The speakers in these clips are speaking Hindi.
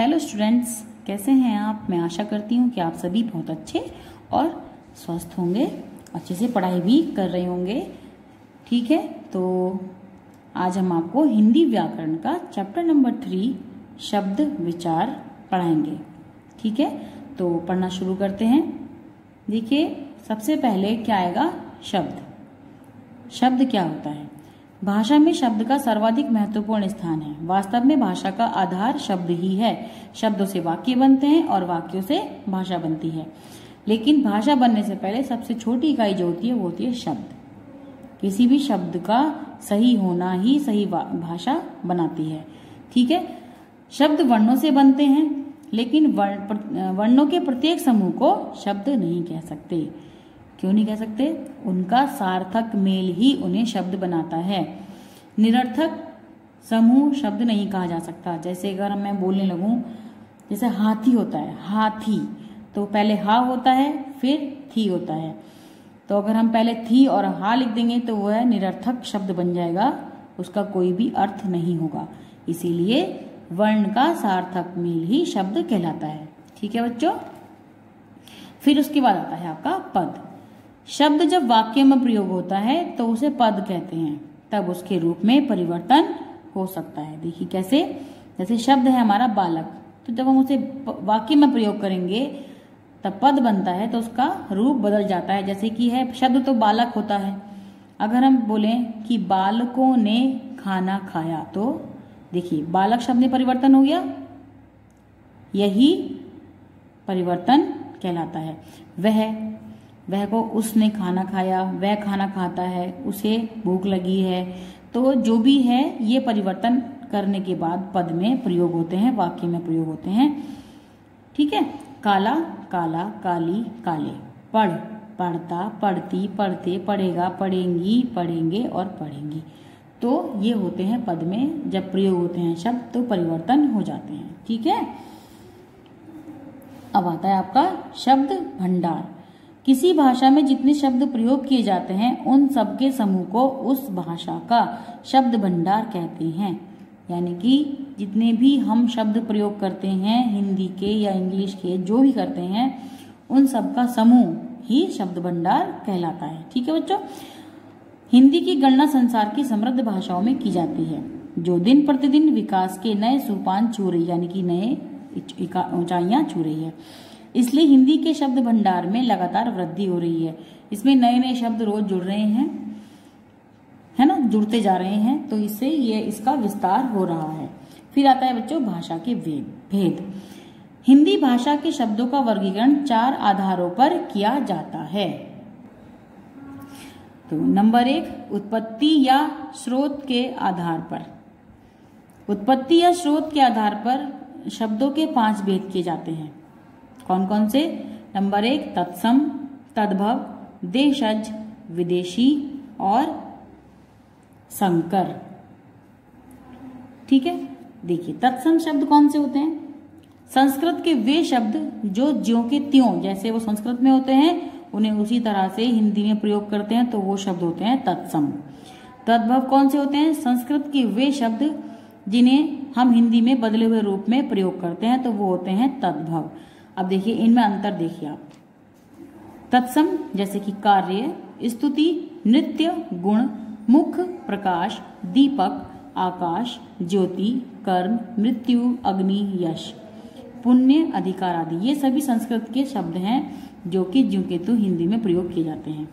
हेलो स्टूडेंट्स कैसे हैं आप? मैं आशा करती हूँ कि आप सभी बहुत अच्छे और स्वस्थ होंगे, अच्छे से पढ़ाई भी कर रहे होंगे। ठीक है? तो आज हम आपको हिंदी व्याकरण का चैप्टर नंबर थ्री शब्द विचार पढ़ाएँगे। ठीक है? तो पढ़ना शुरू करते हैं। देखिए, सबसे पहले क्या आएगा? शब्द। शब्द क्या होता है? भाषा में शब्द का सर्वाधिक महत्वपूर्ण स्थान है। वास्तव में भाषा का आधार शब्द ही है। शब्दों से वाक्य बनते हैं और वाक्यों से भाषा बनती है। लेकिन भाषा बनने से पहले सबसे छोटी इकाई जो होती है, वो होती है शब्द। किसी भी शब्द का सही होना ही सही भाषा बनाती है। ठीक है? शब्द वर्णों से बनते हैं, लेकिन वर्णों के प्रत्येक समूह को शब्द नहीं कह सकते। क्यों नहीं कह सकते? उनका सार्थक मेल ही उन्हें शब्द बनाता है। निरर्थक समूह शब्द नहीं कहा जा सकता। जैसे अगर मैं बोलने लगूं, जैसे हाथी होता है, हाथी तो पहले हा होता है, फिर थी होता है। तो अगर हम पहले थी और हा लिख देंगे तो वह निरर्थक शब्द बन जाएगा। उसका कोई भी अर्थ नहीं होगा। इसीलिए वर्ण का सार्थक मेल ही शब्द कहलाता है। ठीक है बच्चों? फिर उसके बाद आता है आपका पद। शब्द जब वाक्य में प्रयोग होता है तो उसे पद कहते हैं। तब उसके रूप में परिवर्तन हो सकता है। देखिए कैसे, जैसे शब्द है हमारा बालक तो जब हम उसे वाक्य में प्रयोग करेंगे, तब पद बनता है तो उसका रूप बदल जाता है। जैसे कि है, शब्द तो बालक होता है। अगर हम बोले कि बालकों ने खाना खाया तो देखिए, बालक शब्द में परिवर्तन हो गया। यही परिवर्तन कहलाता है। वह वह को उसने खाना खाया, वह खाना खाता है, उसे भूख लगी है। तो जो भी है, ये परिवर्तन करने के बाद पद में प्रयोग होते हैं, वाक्य में प्रयोग होते हैं। ठीक है? काला काला, काली, काले। पढ़, पढ़ता, पढ़ती, पढ़ते, पढ़ेगा, पढ़ेंगी, पढ़ेंगे और पढ़ेंगी। तो ये होते हैं पद में, जब प्रयोग होते हैं शब्द तो परिवर्तन हो जाते हैं। ठीक है? अब आता है आपका शब्द भंडार। किसी भाषा में जितने शब्द प्रयोग किए जाते हैं, उन सब के समूह को उस भाषा का शब्द भंडार कहते हैं। यानी कि जितने भी हम शब्द प्रयोग करते हैं, हिंदी के या इंग्लिश के, जो भी करते हैं, उन सब का समूह ही शब्द भंडार कहलाता है। ठीक है बच्चों? हिंदी की गणना संसार की समृद्ध भाषाओं में की जाती है। जो दिन प्रतिदिन विकास के नए सोपान छू रही, यानी कि नए ऊंचाइयाँ छू रही है। इसलिए हिंदी के शब्द भंडार में लगातार वृद्धि हो रही है। इसमें नए नए शब्द रोज जुड़ रहे हैं, है ना? जुड़ते जा रहे हैं तो इससे ये, इसका विस्तार हो रहा है। फिर आता है बच्चों, भाषा के भेद। हिंदी भाषा के शब्दों का वर्गीकरण चार आधारों पर किया जाता है। तो नंबर एक, उत्पत्ति या स्रोत के आधार पर। उत्पत्ति या स्रोत के आधार पर शब्दों के पाँच भेद किए जाते हैं। कौन कौन से? नंबर एक, तत्सम, तद्भव, देशज, विदेशी और संकर। ठीक है? देखिए, तत्सम शब्द कौन से होते हैं? संस्कृत के वे शब्द जो ज्यो के त्यों, जैसे वो संस्कृत में होते हैं, उन्हें उसी तरह से हिंदी में प्रयोग करते हैं तो वो शब्द होते हैं तत्सम। तद्भव कौन से होते हैं? संस्कृत के वे शब्द जिन्हें हम हिंदी में बदले हुए रूप में प्रयोग करते हैं तो वो होते हैं तद्भव। अब देखिए, इनमें अंतर देखिए आप। तत्सम, जैसे कि कार्य, स्तुति, नृत्य, गुण, मुख, प्रकाश, दीपक, आकाश, ज्योति, कर्म, मृत्यु, अग्नि, यश, पुण्य, अधिकार आदि। ये सभी संस्कृत के शब्द हैं, जो कि ज्यों केतु हिंदी में प्रयोग किए जाते हैं।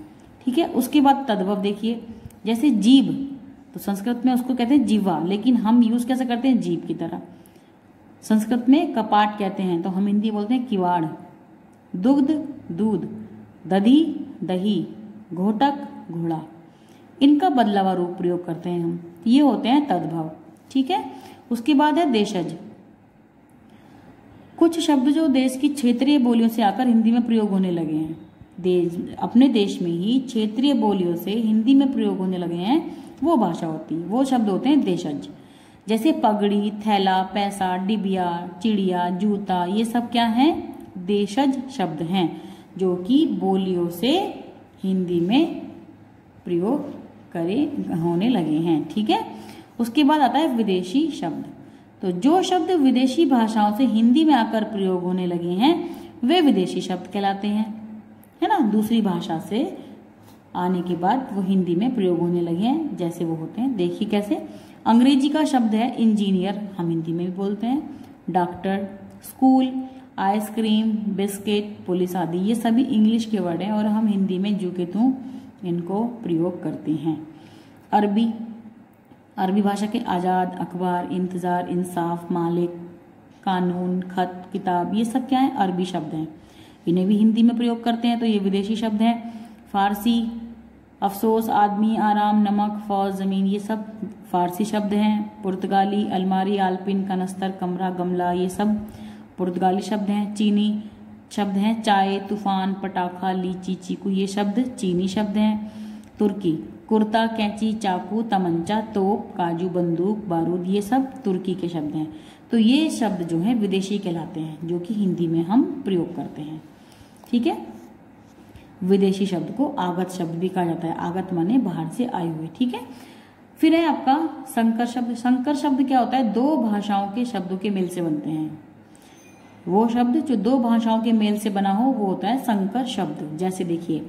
ठीक है, उसके बाद तद्भव देखिए, जैसे जीव तो संस्कृत में उसको कहते हैं जीवा, लेकिन हम यूज़ कैसे करते हैं? जीव की तरह। संस्कृत में कपाट कहते हैं तो हम हिंदी बोलते हैं किवाड़। दुग्ध, दूध। दधी, दही। घोटक, घोड़ा। इनका बदलावा रूप प्रयोग करते हैं हम। ये होते हैं तद्भव। ठीक है? उसके बाद है देशज। कुछ शब्द जो देश की क्षेत्रीय बोलियों से आकर हिंदी में प्रयोग होने लगे हैं। देश, अपने देश में ही क्षेत्रीय बोलियों से हिंदी में प्रयोग होने लगे हैं। वो भाषा होती है वो शब्द होते हैं देशज। जैसे पगड़ी, थैला, पैसा, डिबिया, चिड़िया, जूता, ये सब क्या है? देशज शब्द हैं, जो कि बोलियों से हिंदी में प्रयोग करे, होने लगे हैं, ठीक है? उसके बाद आता है विदेशी शब्द। तो जो शब्द विदेशी भाषाओं से हिंदी में आकर प्रयोग होने लगे हैं, वे विदेशी शब्द कहलाते हैं, है ना? दूसरी भाषा से आने के बाद वो हिंदी में प्रयोग होने लगे हैं, जैसे वो होते हैं। देखिए कैसे। अंग्रेज़ी का शब्द है इंजीनियर, हम हिंदी में भी बोलते हैं। Doctor, school, ice cream, biscuit, police आदि, ये सभी इंग्लिश के वर्ड हैं और हम हिंदी में जू के तू इनको प्रयोग करते हैं। अरबी अरबी भाषा के आज़ाद, अखबार, इंतज़ार, इंसाफ, मालिक, कानून, खत, किताब, ये सब क्या है? अरबी शब्द हैं। इन्हें भी हिंदी में प्रयोग करते हैं तो ये विदेशी शब्द हैं। फारसी अफसोस, आदमी, आराम, नमक, फौज, ज़मीन, ये सब फारसी शब्द हैं। पुर्तगाली, अलमारी, आलपिन, कनस्तर, कमरा, गमला, ये सब पुर्तगाली शब्द हैं। चीनी शब्द हैं, चाय, तूफ़ान, पटाखा, लीची, चीकू, ये शब्द चीनी शब्द हैं। तुर्की, कुर्ता, कैंची, चाकू, तमंचा, तोप, काजू, बंदूक, बारूद, ये सब तुर्की के शब्द हैं। तो ये शब्द जो है, विदेशी कहलाते हैं, जो कि हिंदी में हम प्रयोग करते हैं। ठीक है? विदेशी शब्द को आगत शब्द भी कहा जाता है। आगत माने बाहर से आए हुए ठीक है? फिर है आपका संकर शब्द। संकर शब्द क्या होता है? दो भाषाओं के शब्दों के मेल से बनते हैं। वो शब्द जो दो भाषाओं के मेल से बना हो, वो होता है संकर शब्द। जैसे देखिए,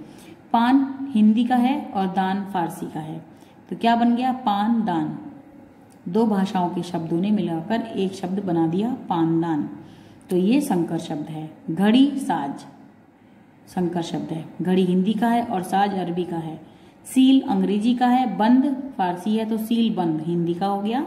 पान हिंदी का है और दान फारसी का है। तो क्या बन गया? पान दान। दो भाषाओं के शब्दों ने मिलाकर एक शब्द बना दिया पानदान तो ये संकर शब्द है। घड़ी साज। संकर शब्द है। घड़ी हिंदी का है और साज अरबी का है। सील अंग्रेज़ी का है, बंद फारसी है तो सील बंद, हिंदी का हो गया।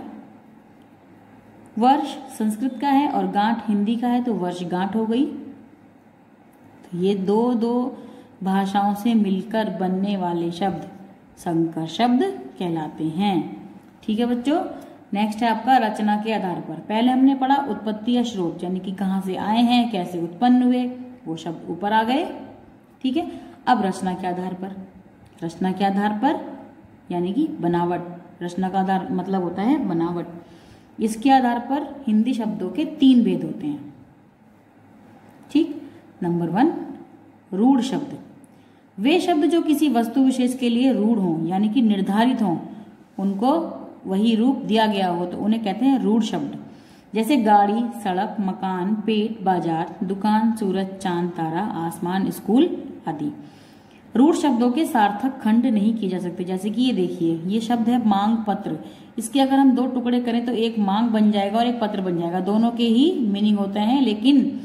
वर्ष संस्कृत का है और गांठ हिंदी का है तो वर्ष गांठ हो गई। तो ये दो दो भाषाओं से मिलकर बनने वाले शब्द संकर शब्द कहलाते हैं। ठीक है बच्चों नेक्स्ट है आपका रचना के आधार पर। पहले हमने पढ़ा उत्पत्ति या स्रोत, यानी कि कहाँ से आए हैं, कैसे उत्पन्न हुए, वो शब्द ऊपर आ गए। ठीक है? अब रचना के आधार पर। रचना के आधार पर यानी कि बनावट। रचना का आधार मतलब होता है बनावट। इसके आधार पर हिंदी शब्दों के तीन भेद होते हैं। ठीक? नंबर वन, रूढ़ शब्द। वे शब्द जो किसी वस्तु विशेष के लिए रूढ़ हों, यानी कि निर्धारित हों, उनको वही रूप दिया गया हो तो उन्हें कहते हैं रूढ़ शब्द। जैसे गाड़ी, सड़क, मकान, पेट, बाज़ार, दुकान, सूरज, चाँद, तारा, आसमान, स्कूल आदि। रूढ़ शब्दों के सार्थक खंड नहीं किए जा सकते। जैसे कि ये देखिए, ये शब्द है मांग पत्र। इसके अगर हम दो टुकड़े करें तो एक मांग बन जाएगा और एक पत्र बन जाएगा। दोनों के ही मीनिंग होते हैं, लेकिन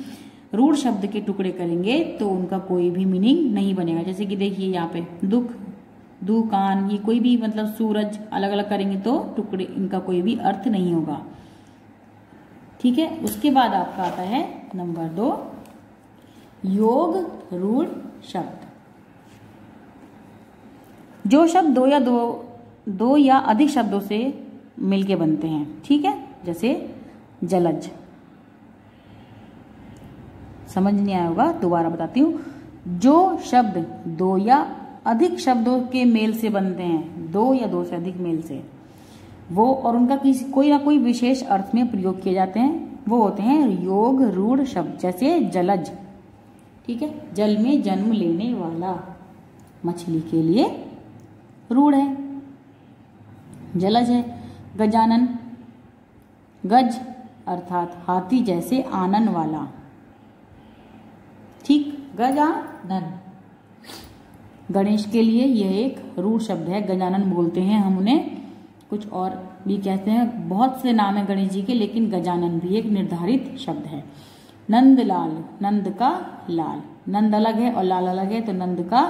रूढ़ शब्द के टुकड़े करेंगे तो उनका कोई भी मीनिंग नहीं बनेगा। जैसे कि देखिए यहाँ पे, दुख, दुकान, ये कोई भी मतलब सूरज अलग अलग करेंगे तो टुकड़े, इनका कोई भी अर्थ नहीं होगा। ठीक है? उसके बाद आपका आता है नंबर दो, योग रूढ़ शब्द। जो शब्द दो या दो दो या अधिक शब्दों से मिलके बनते हैं, ठीक है? जैसे जलज। समझ नहीं आया होगा, दोबारा बताती हूँ। जो शब्द दो या अधिक शब्दों के मेल से बनते हैं, दो या दो से अधिक मेल से वो और उनका किसी, कोई ना कोई विशेष अर्थ में प्रयोग किए जाते हैं। वो होते हैं योग, रूढ़ शब्द, जैसे जलज। ठीक है? जल में जन्म लेने वाला मछली के लिए रूढ़ है। जलज है। गजानन। गज अर्थात हाथी जैसे आनन वाला। ठीक? गजानन। गणेश के लिए यह एक रूढ़ शब्द है। गजानन बोलते हैं हम उन्हें कुछ और भी कहते हैं। बहुत से नाम है गणेश जी के, लेकिन गजानन भी एक निर्धारित शब्द है। नंद लाल नंद का लाल। नंद अलग है और लाल अलग है तो नंद का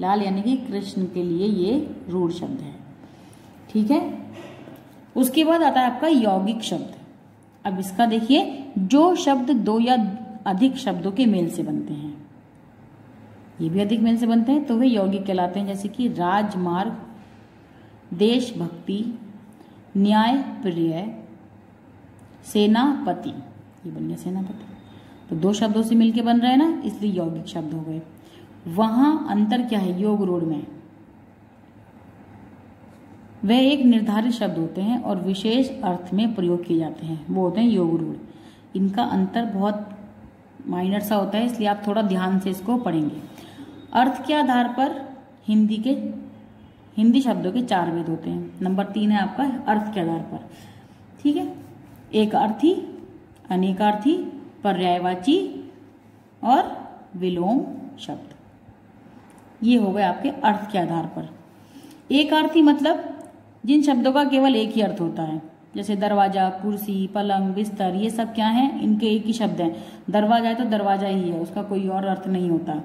लाल यानी कि कृष्ण के लिए ये रूढ़ शब्द है। ठीक है? उसके बाद आता है आपका यौगिक शब्द। अब इसका देखिए, जो शब्द दो या अधिक शब्दों के मेल से बनते हैं, ये भी अधिक मेल से बनते हैं तो वे यौगिक कहलाते हैं, जैसे कि राजमार्ग, देशभक्ति न्याय प्रिय सेनापति। ये बन गया सेनापति। तो दो शब्दों से मिलके बन रहे हैं ना, इसलिए यौगिक शब्द हो गए। वहाँ अंतर क्या है योग रोड में? वे एक निर्धारित शब्द होते हैं और विशेष अर्थ में प्रयोग किए जाते हैं। वो होते हैं योग रूढ़ इनका अंतर बहुत माइनर सा होता है, इसलिए आप थोड़ा ध्यान से इसको पढ़ेंगे। अर्थ के आधार पर हिंदी के हिंदी शब्दों के चार वेद होते हैं। नंबर तीन है आपका अर्थ के आधार पर। ठीक है? एक अर्थी अनेकार्थी पर्यायवाची और विलोम शब्द। ये हो गए आपके अर्थ के आधार पर। एक अर्थी मतलब जिन शब्दों का केवल एक ही अर्थ होता है। जैसे दरवाज़ा, कुर्सी, पलंग, बिस्तर, ये सब क्या है? इनके एक ही शब्द हैं। दरवाज़ा है तो दरवाज़ा ही है, उसका कोई और अर्थ नहीं होता।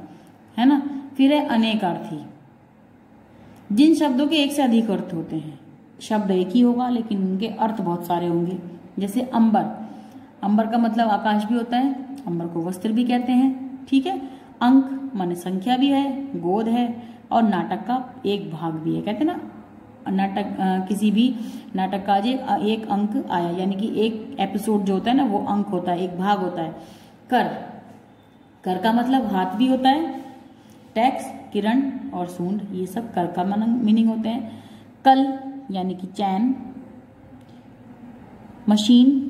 है ना? फिर है अनेक अर्थी। जिन शब्दों के एक से अधिक अर्थ होते हैं, शब्द एक ही होगा, लेकिन उनके अर्थ बहुत सारे होंगे। जैसे अंबर। अंबर का मतलब आकाश भी होता है, अंबर को वस्त्र भी कहते हैं, ठीक है? अंक मान संख्या भी है, गोद है, और नाटक का एक भाग भी है, कहते ना? नाटक किसी भी नाटक का जे एक अंक आया, यानी कि एक एपिसोड जो होता है ना, वो अंक होता है, एक भाग होता है। कर। कर का मतलब हाथ भी होता है टैक्स, किरण और सूंड, ये सब कर का मीनिंग होते हैं। कल, यानी कि चैन, मशीन,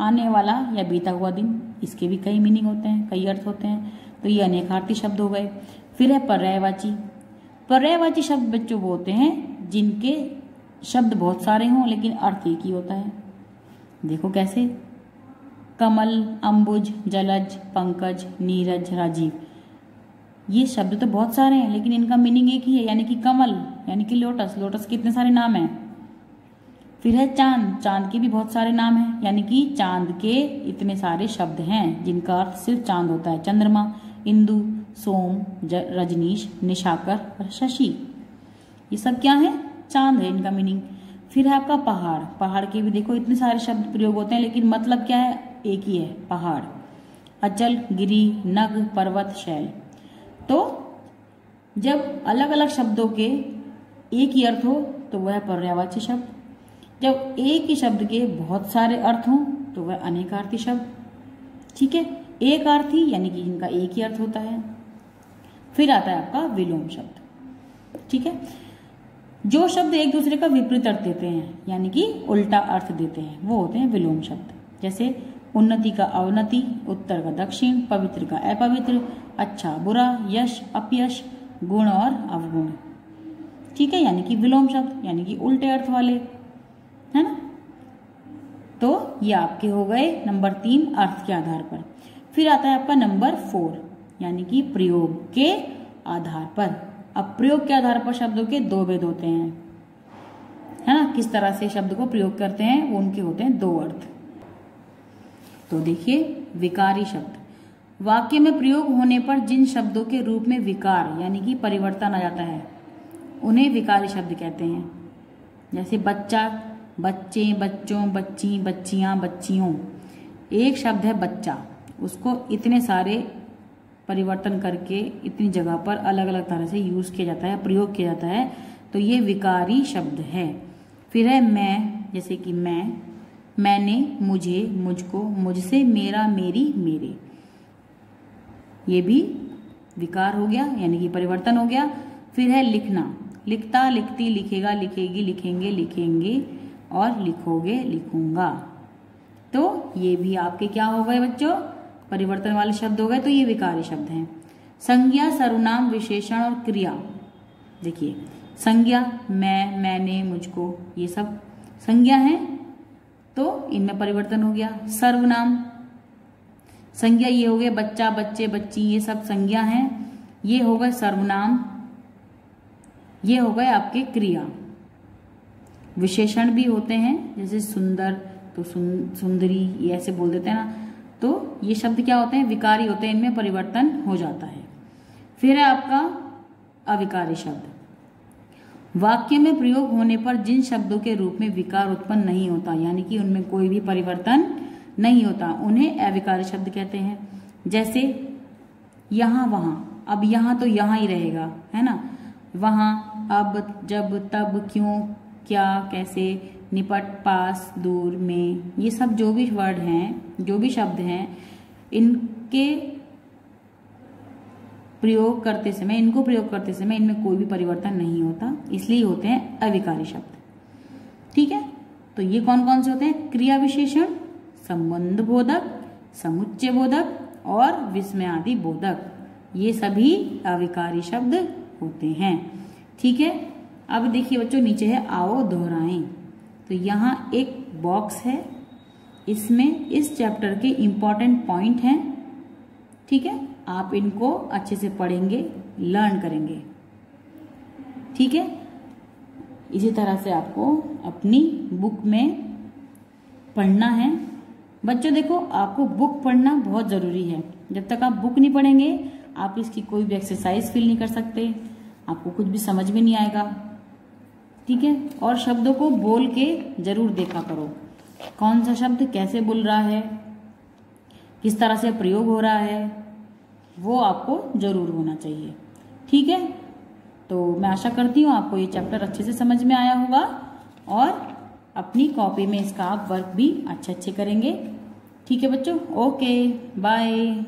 आने वाला या बीता हुआ दिन, इसके भी कई मीनिंग होते हैं, कई अर्थ होते हैं। तो ये अनेकार्थी शब्द हो गए। फिर है पर्यायवाची। पर्यायवाची शब्द बच्चों वो होते हैं जिनके शब्द बहुत सारे हों, लेकिन अर्थ एक ही होता है। देखो कैसे? कमल, अंबुज, जलज, पंकज, नीरज, राजीव। ये शब्द तो बहुत सारे हैं, लेकिन इनका मीनिंग एक ही है, यानी कि कमल, यानी कि लोटस लोटस के इतने सारे नाम हैं। फिर है चाँद. चाँद के भी बहुत सारे नाम हैं, यानी कि चाँद के इतने सारे शब्द हैं, जिनका अर्थ सिर्फ़ चाँद होता है. चंद्रमा, इंदु, सोम रजनीश, निशाकर और शशि. ये सब क्या है? चाँद है इनका मीनिंग फिर है आपका पहाड़. पहाड़ के भी देखो, इतने सारे शब्द प्रयोग होते हैं, लेकिन मतलब क्या है? एक ही है, पहाड़. अचल, गिरी, नग, पर्वत, शैल. तो जब अलग अलग शब्दों के एक ही अर्थ हो तो वह पर्यावाची शब्द। जब एक ही शब्द के बहुत सारे अर्थ हों तो वह अनेकार्थी शब्द। ठीक है? एक अर्थी यानी कि इनका एक ही अर्थ होता है। फिर आता है आपका विलोम शब्द। ठीक है? जो शब्द एक दूसरे का विपरीत अर्थ देते हैं, यानी कि उल्टा अर्थ देते हैं, वो होते हैं विलोम शब्द। जैसे उन्नति का अवनति, उत्तर का दक्षिण, पवित्र का अपवित्र अच्छा बुरा, यश, अपयश, गुण और अवगुण। ठीक है? यानी कि विलोम शब्द, यानी कि उल्टे अर्थ वाले। है ना? तो ये आपके हो गए नंबर तीन अर्थ के आधार पर। फिर आता है आपका नंबर फोर, यानी कि प्रयोग के आधार पर। अब प्रयोग के आधार पर शब्दों के दो भेद होते हैं। है ना? किस तरह से शब्द को प्रयोग करते हैं, वो उनके होते हैं दो अर्थ। तो देखिए, विकारी शब्द। वाक्य में प्रयोग होने पर जिन शब्दों के रूप में विकार, यानी कि परिवर्तन आ जाता है, उन्हें विकारी शब्द कहते हैं। जैसे बच्चा, बच्चे, बच्चों, बच्ची, बच्चियाँ, बच्चियों। एक शब्द है बच्चा। उसको इतने सारे परिवर्तन करके इतनी जगह पर अलग अलग तरह से यूज़ किया जाता है, प्रयोग किया जाता है तो ये विकारी शब्द है। फिर है मैं, जैसे कि मैं। मैंने मुझे, मुझको, मुझसे मेरा, मेरी, मेरे। ये भी विकार हो गया, यानी कि परिवर्तन हो गया। फिर है लिखना। लिखता, लिखती, लिखेगा, लिखेगी, लिखेंगे लिखेंगे और लिखोगे, लिखूँगा। तो ये भी आपके क्या हो गए बच्चों? परिवर्तन वाले शब्द हो गए तो ये विकारी शब्द हैं। संज्ञा, सर्वनाम, विशेषण और क्रिया। देखिए, संज्ञा, मैं, मैंने, मुझको, ये सब संज्ञा है। तो इनमें परिवर्तन हो गया। सर्वनाम। संज्ञा ये हो गए बच्चा बच्चे बच्ची ये सब संज्ञा है। ये हो गए सर्वनाम। ये हो गए आपके क्रिया। विशेषण भी होते हैं जैसे सुंदर तो सुन, सुंदरी ये ऐसे बोल देते हैं ना। तो ये शब्द क्या होते हैं? विकारी होते हैं इनमें परिवर्तन हो जाता है। फिर है आपका अविकारी शब्द। वाक्य में प्रयोग होने पर जिन शब्दों के रूप में विकार उत्पन्न नहीं होता, यानी कि उनमें कोई भी परिवर्तन नहीं होता, उन्हें अविकारी शब्द कहते हैं। जैसे, यहाँ वहाँ, अब यहाँ तो यहाँ ही रहेगा, है ना? वहाँ, अब, जब, तब, क्यों, क्या, कैसे, निपट, पास, दूर, में, ये सब जो भी वर्ड हैं, जो भी शब्द हैं, इनके प्रयोग करते समय, इनको प्रयोग करते समय इनमें कोई भी परिवर्तन नहीं होता, इसलिए होते हैं अविकारी शब्द। ठीक है? तो ये कौन कौन से होते हैं? क्रिया विशेषण संबंध बोधक समुच्चय बोधक और विस्मय आदि बोधक ये सभी अविकारी शब्द होते हैं। ठीक है? अब देखिए बच्चों, नीचे है, आओ दोहराएँ। तो यहाँ एक बॉक्स है। इसमें इस चैप्टर के इंपॉर्टेंट पॉइंट हैं। ठीक है? आप इनको अच्छे से पढ़ेंगे लर्न करेंगे। ठीक है? इसी तरह से आपको अपनी बुक में पढ़ना है। बच्चों, देखो, आपको बुक पढ़ना बहुत ज़रूरी है। जब तक आप बुक नहीं पढ़ेंगे, आप इसकी कोई भी एक्सरसाइज फील नहीं कर सकते। आपको कुछ भी समझ में नहीं आएगा। ठीक है? और शब्दों को बोल के ज़रूर देखा करो। कौन सा शब्द कैसे बोल रहा है? किस तरह से प्रयोग हो रहा है? वो आपको ज़रूर होना चाहिए। ठीक है? तो मैं आशा करती हूँ आपको ये चैप्टर अच्छे से समझ में आया होगा और अपनी कॉपी में इसका आप वर्क भी अच्छे अच्छे करेंगे। ठीक है बच्चों? Okay bye